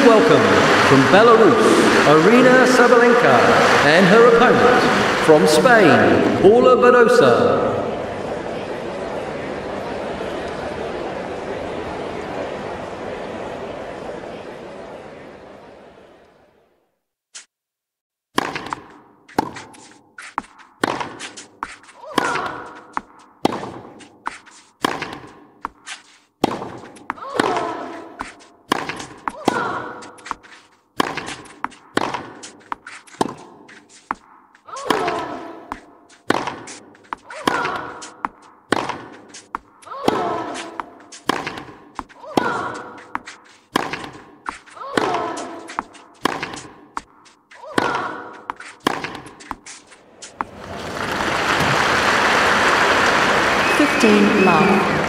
Please welcome from Belarus, Aryna Sabalenka, and her opponent from Spain, Paula Badosa. Fifteen love.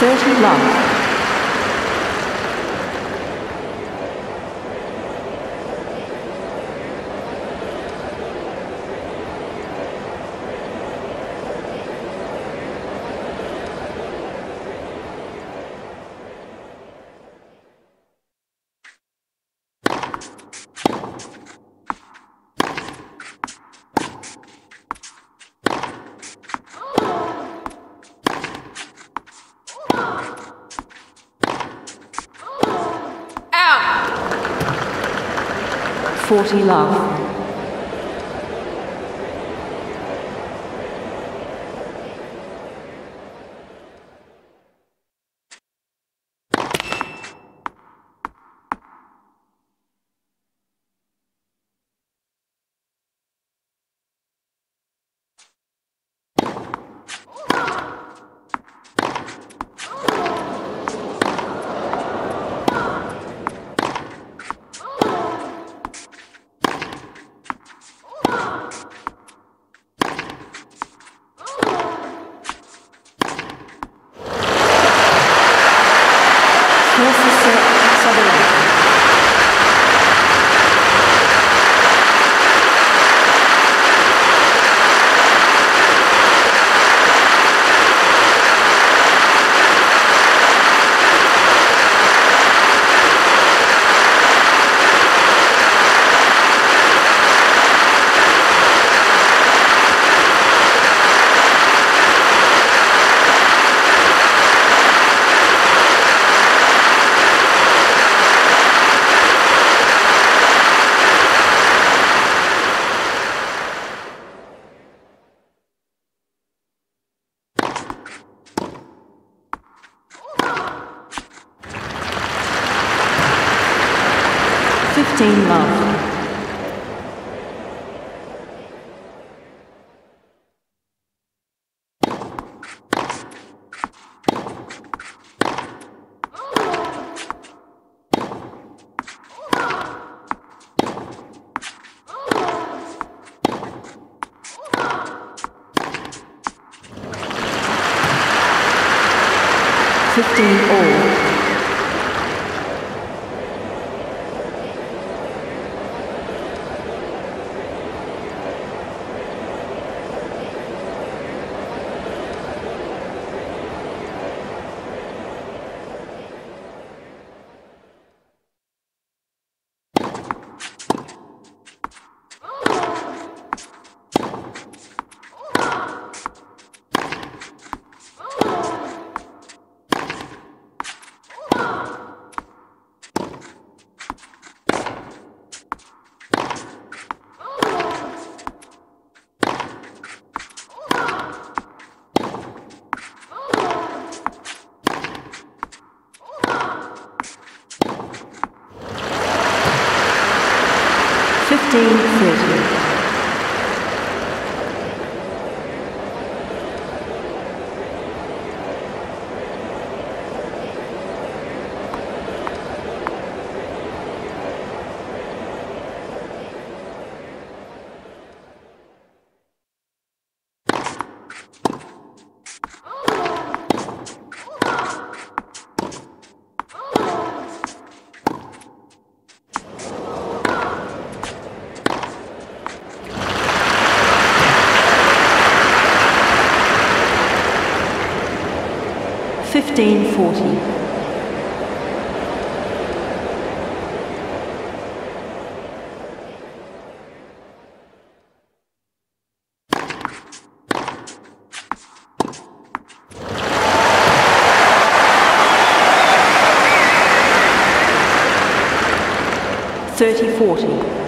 Thirty love. Forty love. Fifteen love. 1540. Thirty forty.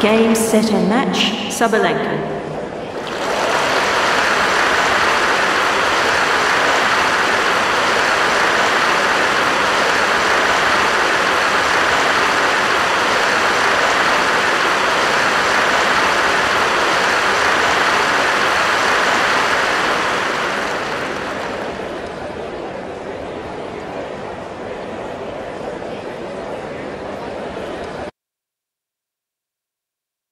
Game, set and match, Sabalenka.